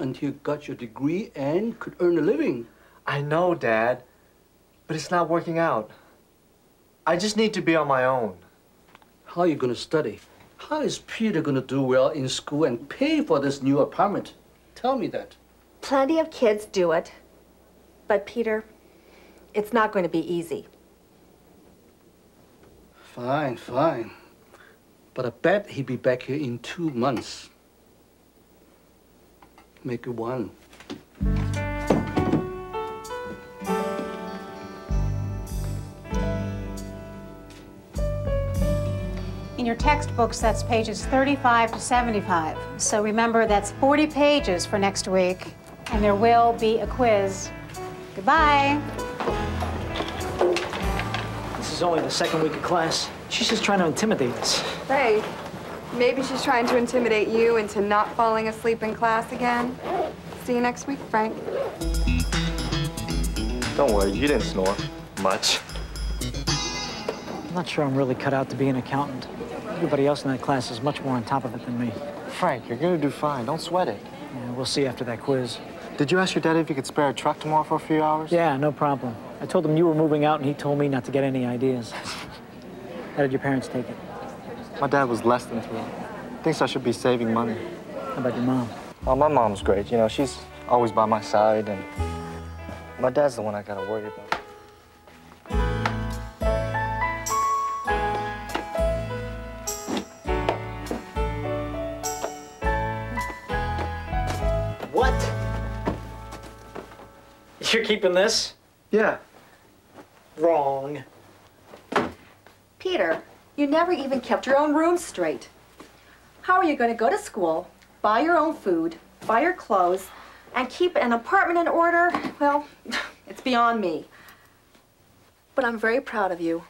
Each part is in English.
until you got your degree and could earn a living. I know, Dad, but it's not working out. I just need to be on my own. How are you going to study? How is Peter going to do well in school and pay for this new apartment? Tell me that. Plenty of kids do it. But, Peter, it's not going to be easy. Fine, fine. But I bet he'll be back here in two months. Make it one. In your textbooks, that's pages 35 to 75. So remember, that's 40 pages for next week, and there will be a quiz. Goodbye. This is only the second week of class. She's just trying to intimidate us. Hey, maybe she's trying to intimidate you into not falling asleep in class again. See you next week, Frank. Don't worry, you didn't snore. Much. I'm not sure I'm really cut out to be an accountant. Everybody else in that class is much more on top of it than me. Frank, you're gonna do fine. Don't sweat it. Yeah, we'll see after that quiz. Did you ask your dad if you could spare a truck tomorrow for a few hours? Yeah, no problem. I told him you were moving out, and he told me not to get any ideas. How did your parents take it? My dad was less than thrilled. Thinks I should be saving money. How about your mom? Well, my mom's great. You know, she's always by my side, and my dad's the one I gotta worry about. What? You're keeping this? Yeah. Wrong. Peter, you never even kept your own room straight. How are you going to go to school, buy your own food, buy your clothes, and keep an apartment in order? Well, it's beyond me. But I'm very proud of you.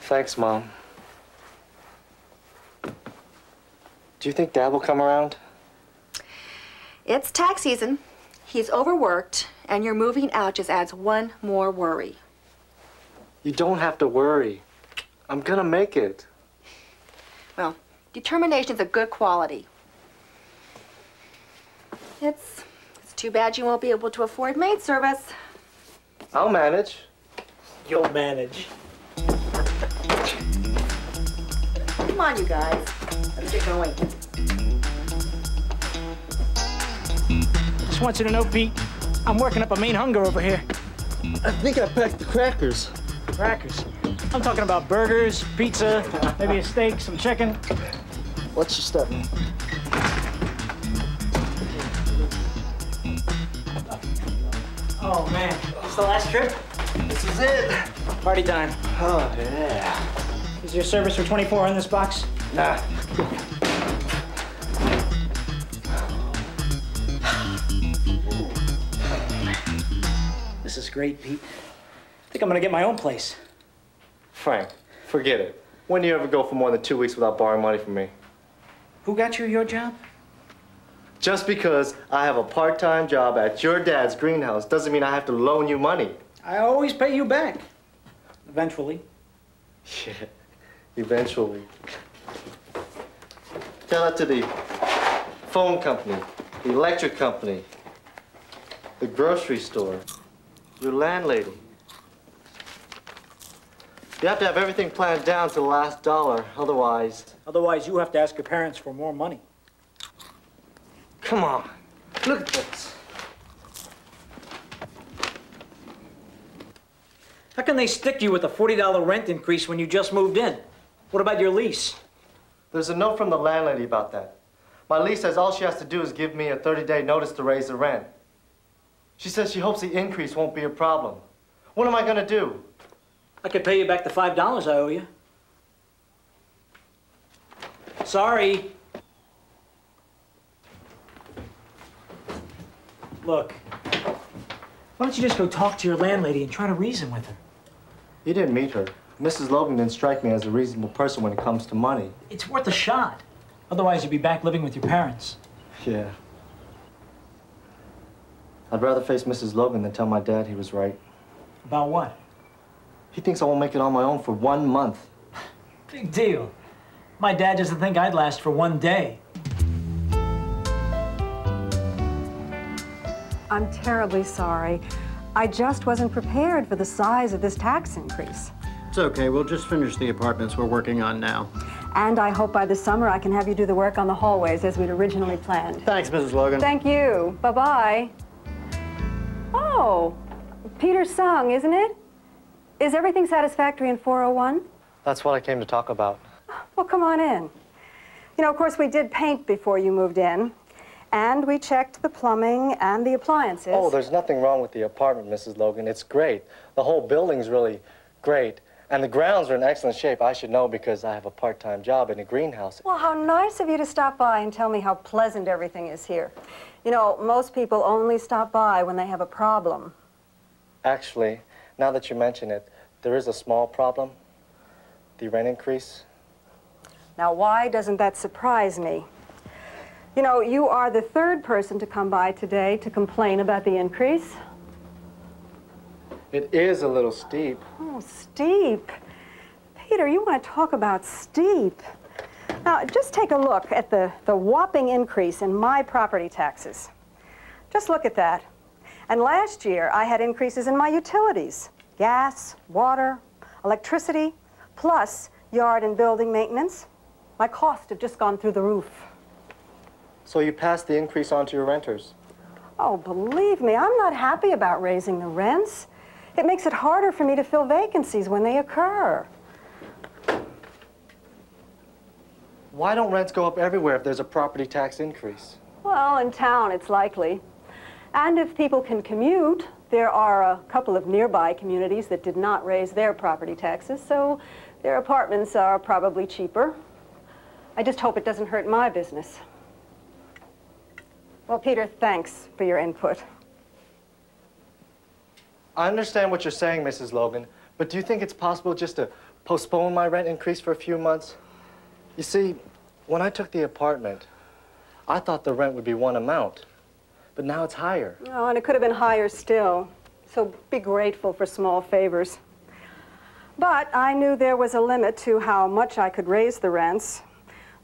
Thanks, Mom. Do you think Dad will come around? It's tax season. He's overworked, and your moving out just adds one more worry. You don't have to worry. I'm gonna make it. Well, determination's a good quality. It's, it's too bad you won't be able to afford maid service. I'll manage. You'll manage. Come on, you guys. Let's get going. Just want you to know, Pete, I'm working up a mean hunger over here. I think I packed the crackers. Crackers. I'm talking about burgers, pizza, maybe a steak, some chicken. What's your step? Oh, man. It's the last trip? This is it. Party time. Oh, yeah. Is your service for 24 in this box? Nah. This is great, Pete. I think I'm gonna get my own place. Frank, forget it. When do you ever go for more than two weeks without borrowing money from me? Who got you your job? Just because I have a part-time job at your dad's greenhouse doesn't mean I have to loan you money. I always pay you back. Eventually. Yeah, eventually. Tell that to the phone company, the electric company, the grocery store, your landlady. You have to have everything planned down to the last dollar, otherwise... Otherwise, you have to ask your parents for more money. Come on, look at this. How can they stick you with a $40 rent increase when you just moved in? What about your lease? There's a note from the landlady about that. My lease says all she has to do is give me a 30-day notice to raise the rent. She says she hopes the increase won't be a problem. What am I gonna do? I could pay you back the $5 I owe you. Sorry. Look, why don't you just go talk to your landlady and try to reason with her? You didn't meet her. Mrs. Logan didn't strike me as a reasonable person when it comes to money. It's worth a shot. Otherwise, you'd be back living with your parents. Yeah. I'd rather face Mrs. Logan than tell my dad he was right. About what? He thinks I won't make it on my own for one month. Big deal. My dad doesn't think I'd last for one day. I'm terribly sorry. I just wasn't prepared for the size of this tax increase. It's okay. We'll just finish the apartments we're working on now. And I hope by the summer I can have you do the work on the hallways as we'd originally planned. Thanks, Mrs. Logan. Thank you. Bye-bye. Oh, Peter Sung, isn't it? Is everything satisfactory in 401? That's what I came to talk about. Well, come on in. You know, of course, we did paint before you moved in, and we checked the plumbing and the appliances. Oh, there's nothing wrong with the apartment, Mrs. Logan. It's great. The whole building's really great. And the grounds are in excellent shape. I should know because I have a part-time job in a greenhouse. Well, how nice of you to stop by and tell me how pleasant everything is here. You know, most people only stop by when they have a problem. Actually, now that you mention it, there is a small problem. The rent increase. Now, why doesn't that surprise me? You know, you are the third person to come by today to complain about the increase. It is a little steep. Oh, steep. Peter, you want to talk about steep. Now, just take a look at the, the whopping increase in my property taxes. Just look at that. And last year, I had increases in my utilities gas, water, electricity, plus yard and building maintenance. My costs have just gone through the roof. So you passed the increase on to your renters. Oh, believe me, I'm not happy about raising the rents. It makes it harder for me to fill vacancies when they occur. Why don't rents go up everywhere if there's a property tax increase? Well, in town, it's likely. And if people can commute, there are a couple of nearby communities that did not raise their property taxes, so their apartments are probably cheaper. I just hope it doesn't hurt my business. Well, Peter, thanks for your input. I understand what you're saying, Mrs. Logan, but do you think it's possible just to postpone my rent increase for a few months? You see, when I took the apartment, I thought the rent would be one amount, but now it's higher. Oh, and it could have been higher still. So be grateful for small favors. But I knew there was a limit to how much I could raise the rents.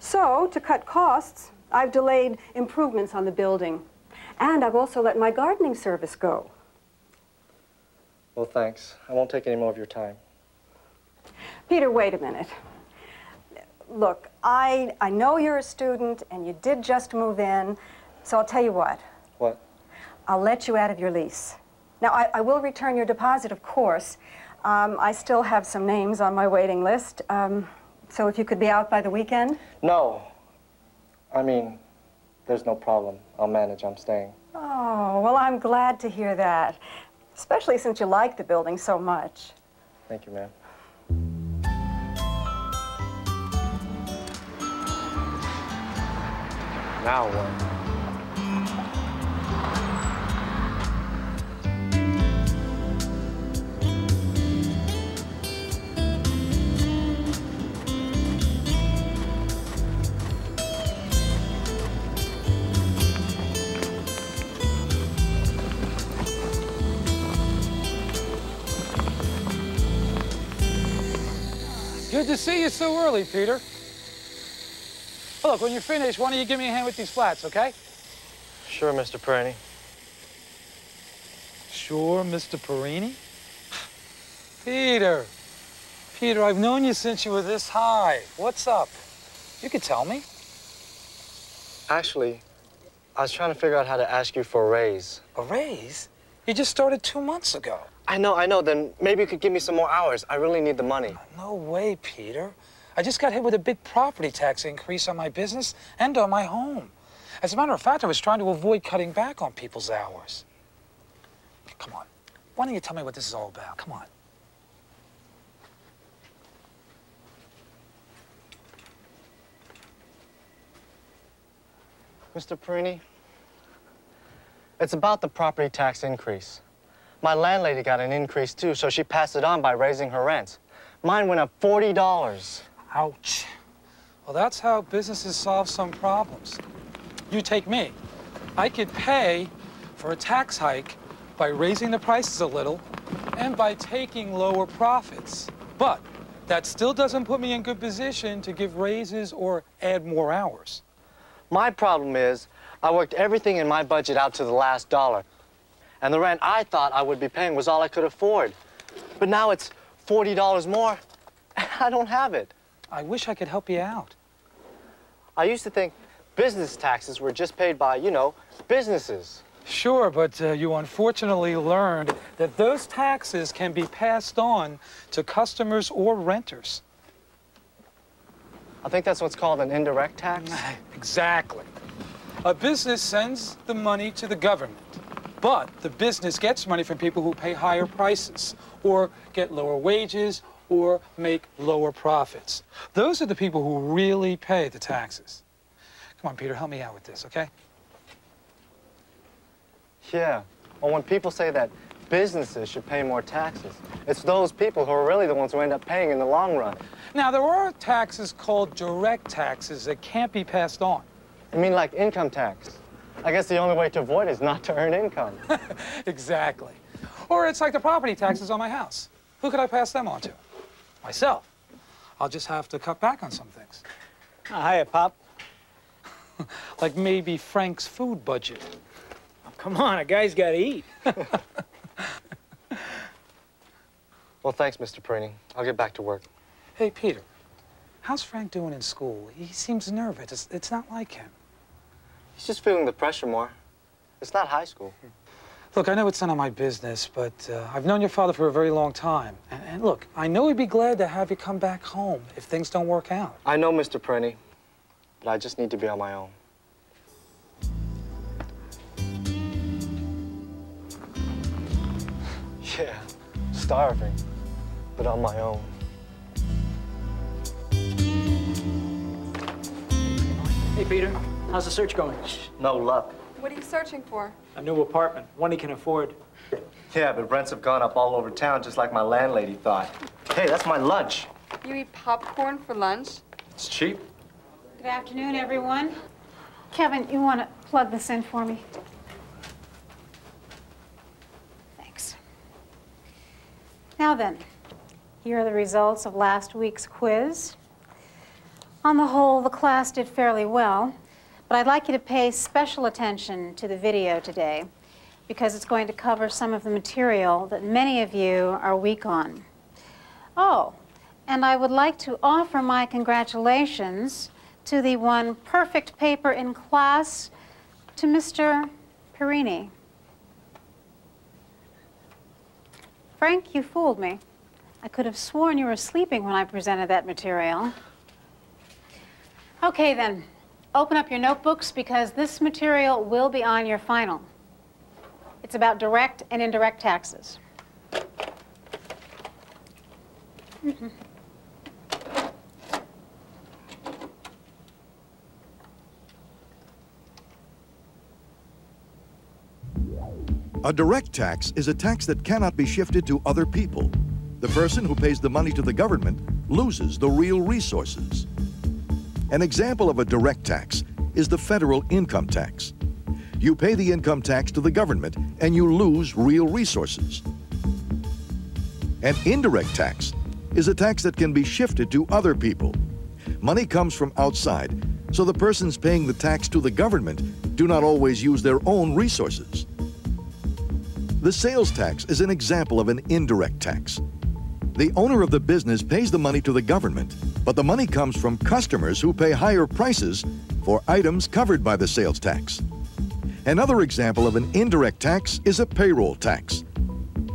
So, to cut costs, I've delayed improvements on the building. And I've also let my gardening service go. Well, thanks. I won't take any more of your time. Peter, wait a minute. Look, I, I know you're a student and you did just move in, so I'll tell you what. What? I'll let you out of your lease. Now, I, I will return your deposit, of course. Um, I still have some names on my waiting list. Um, so if you could be out by the weekend? No. I mean, there's no problem. I'll manage. I'm staying. Oh, well, I'm glad to hear that, especially since you like the building so much. Thank you, ma'am. Now what? Good to see you so early, Peter. Oh, look, when you're finished, why don't you give me a hand with these flats, okay? Sure, Mr. Perini. Sure, Mr. Perini. Peter. Peter, I've known you since you were this high. What's up? You could tell me. Actually, I was trying to figure out how to ask you for a raise. A raise? You just started two months ago. I know, I know. Then maybe you could give me some more hours. I really need the money. No way, Peter. I just got hit with a big property tax increase on my business and on my home. As a matter of fact, I was trying to avoid cutting back on people's hours. Come on. Why don't you tell me what this is all about? Come on. Mr. Perini, it's about the property tax increase. My landlady got an increase too, so she passed it on by raising her rent. Mine went up $40. Ouch. Well, that's how businesses solve some problems. You take me. I could pay for a tax hike by raising the prices a little and by taking lower profits. But that still doesn't put me in good position to give raises or add more hours. My problem is I worked everything in my budget out to the last dollar. And the rent I thought I would be paying was all I could afford. But now it's $40 more, and I don't have it. I wish I could help you out. I used to think business taxes were just paid by, you know, businesses. Sure, but uh, you unfortunately learned that those taxes can be passed on to customers or renters. I think that's what's called an indirect tax. Exactly. A business sends the money to the government, but the business gets money from people who pay higher prices, or get lower wages, or make lower profits. Those are the people who really pay the taxes. Come on, Peter, help me out with this, okay? Yeah. Well, when people say that businesses should pay more taxes, it's those people who are really the ones who end up paying in the long run. Now, there are taxes called direct taxes that can't be passed on. I mean, like income tax. I guess the only way to avoid is not to earn income. exactly. Or it's like the property taxes on my house. Who could I pass them on to? Myself. I'll just have to cut back on some things. Uh, hiya, Pop. like maybe Frank's food budget. Oh, come on, a guy's got to eat. well, thanks, Mr. Perini. I'll get back to work. Hey, Peter, how's Frank doing in school? He seems nervous. It's, it's not like him. He's just feeling the pressure more. It's not high school. Look, I know it's none of my business, but uh, I've known your father for a very long time. And, and, look, I know he'd be glad to have you come back home if things don't work out. I know, Mr. Perini, but I just need to be on my own. Yeah, starving, but on my own. Hey, Peter, how's the search going? No luck. What are you searching for? A new apartment, one he can afford. Yeah, but rents have gone up all over town, just like my landlady thought. Hey, that's my lunch. You eat popcorn for lunch? It's cheap. Good afternoon, everyone. Kevin, you want to plug this in for me? Thanks. Now then, here are the results of last week's quiz. On the whole, the class did fairly well, but I'd like you to pay special attention to the video today because it's going to cover some of the material that many of you are weak on. Oh, and I would like to offer my congratulations to the one perfect paper in class to Mr. Perini. Frank, you fooled me. I could have sworn you were sleeping when I presented that material. Okay, then. Open up your notebooks because this material will be on your final. It's about direct and indirect taxes. A direct tax is a tax that cannot be shifted to other people. The person who pays the money to the government loses the real resources. An example of a direct tax is the federal income tax. You pay the income tax to the government and you lose real resources. An indirect tax is a tax that can be shifted to other people. Money comes from outside, so the persons paying the tax to the government do not always use their own resources. The sales tax is an example of an indirect tax. The owner of the business pays the money to the government, but the money comes from customers who pay higher prices for items covered by the sales tax. Another example of an indirect tax is a payroll tax.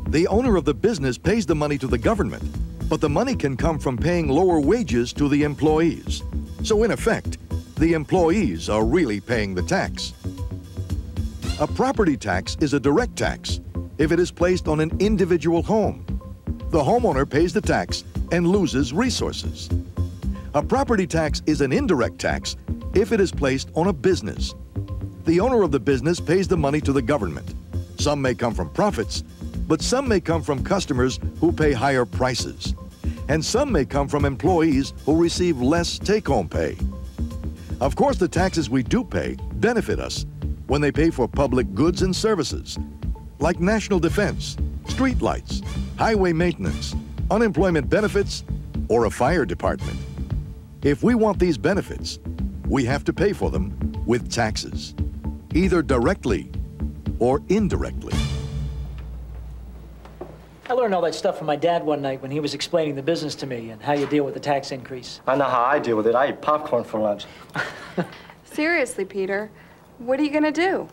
The owner of the business pays the money to the government, but the money can come from paying lower wages to the employees. So in effect, the employees are really paying the tax. A property tax is a direct tax if it is placed on an individual home. The homeowner pays the tax and loses resources. A property tax is an indirect tax if it is placed on a business. The owner of the business pays the money to the government. Some may come from profits, but some may come from customers who pay higher prices. And some may come from employees who receive less take-home pay. Of course, the taxes we do pay benefit us when they pay for public goods and services, like national defense, street lights, highway maintenance, unemployment benefits, or a fire department. If we want these benefits, we have to pay for them with taxes, either directly or indirectly. I learned all that stuff from my dad one night when he was explaining the business to me and how you deal with the tax increase. I know how I deal with it. I eat popcorn for lunch. Seriously, Peter, what are you gonna do?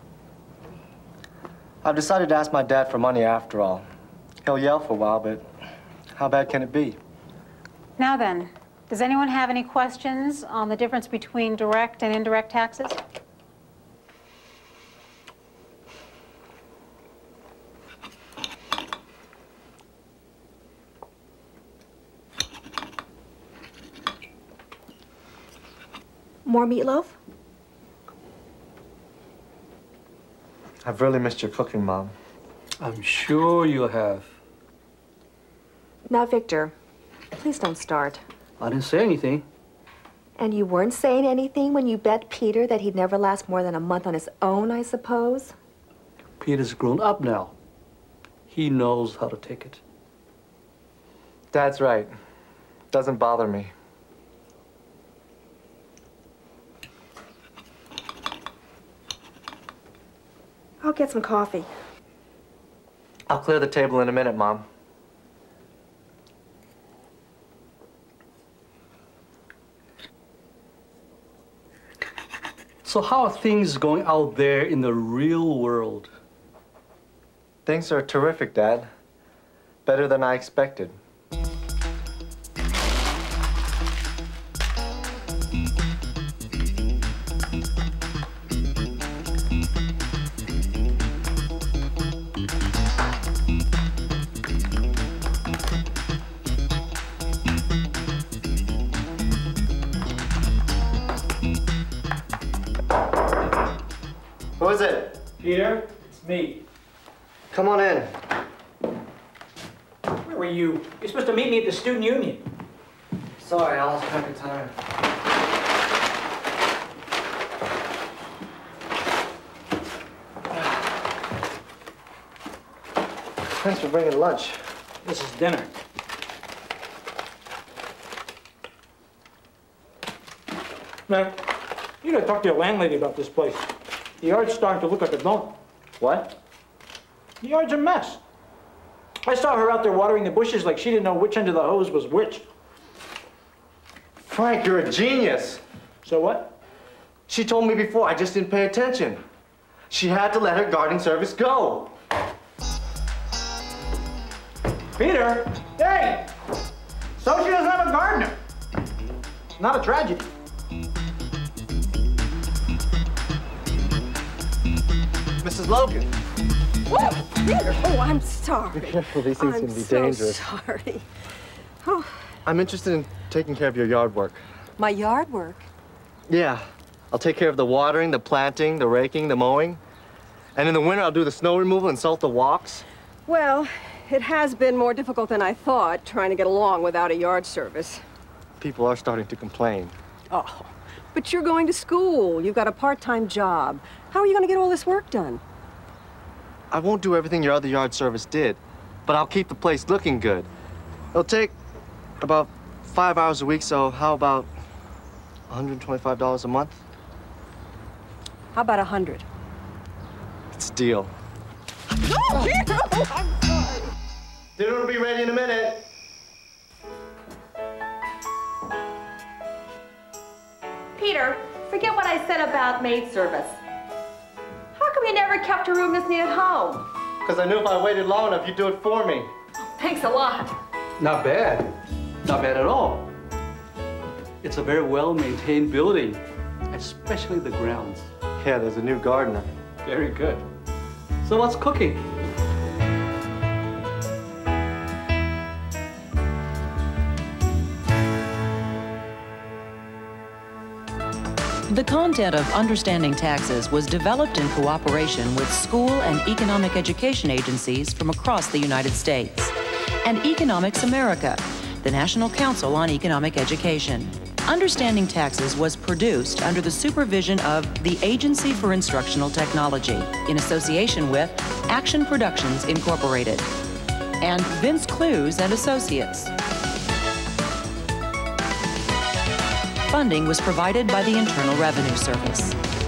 I've decided to ask my dad for money after all. He'll yell for a while, but how bad can it be? Now then, does anyone have any questions on the difference between direct and indirect taxes? More meatloaf? I've really missed your cooking, Mom. I'm sure you have. Now, Victor, please don't start. I didn't say anything. And you weren't saying anything when you bet Peter that he'd never last more than a month on his own, I suppose? Peter's grown up now. He knows how to take it. Dad's right. Doesn't bother me. I'll get some coffee. I'll clear the table in a minute, Mom. So how are things going out there in the real world? Things are terrific, Dad. Better than I expected. Peter, it's me. Come on in. Where were you? You're supposed to meet me at the student union. Sorry, I lost track of time. Thanks for bringing lunch. This is dinner. Now, you gotta talk to your landlady about this place. The yard's starting to look like a dump. What? The yard's a mess. I saw her out there watering the bushes like she didn't know which end of the hose was which. Frank, you're a genius. So what? She told me before, I just didn't pay attention. She had to let her gardening service go. Peter! Hey! So she doesn't have a gardener. Not a tragedy. Mrs. Logan. Whoa, Peter! Oh, I'm sorry. Be careful, these things I'm can be so dangerous. sorry. Oh, I'm interested in taking care of your yard work. my yard work. Yeah. I'll take care of the watering, the planting, the raking, the mowing. And in the winter, I'll do the snow removal and salt the walks. Well, it has been more difficult than I thought trying to get along without a yard service. People are starting to complain. Oh, but you're going to school. You've got a part-time job. How are you going to get all this work done? I won't do everything your other yard service did, but I'll keep the place looking good. It'll take about five hours a week, so how about $125 a month? How about a hundred? It's a deal. I'm sorry. Dinner will be ready in a minute. Peter, forget what I said about maid service. How come you never kept a room this neat at home? Because I knew if I waited long enough, you'd do it for me. Thanks a lot. Not bad. Not bad at all. It's a very well-maintained building, especially the grounds. Yeah, there's a new gardener. Very good. So what's cooking? The content of Understanding Taxes was developed in cooperation with school and economic education agencies from across the United States and Economics America, the National Council on Economic Education. Understanding Taxes was produced under the supervision of the Agency for Instructional Technology in association with Action Productions Incorporated and Vince Clews and Associates. Funding was provided by the Internal Revenue Service.